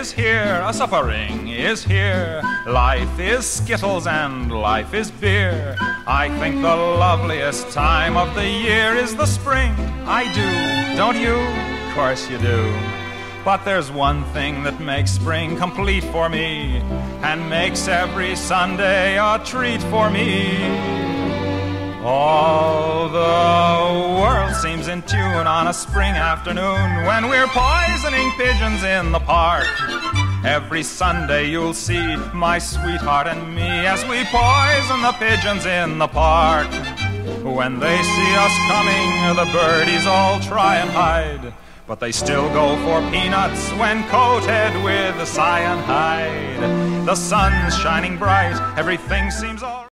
is here, a suffering is here. Life is skittles and life is beer. I think the loveliest time of the year is the spring. I do, don't you? Of course you do. But there's one thing that makes spring complete for me and makes every Sunday a treat for me. In tune on a spring afternoon when we're poisoning pigeons in the park. Every Sunday you'll see my sweetheart and me as we poison the pigeons in the park. When they see us coming, the birdies all try and hide. But they still go for peanuts when coated with cyanide. The sun's shining bright, everything seems all